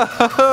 Whoa!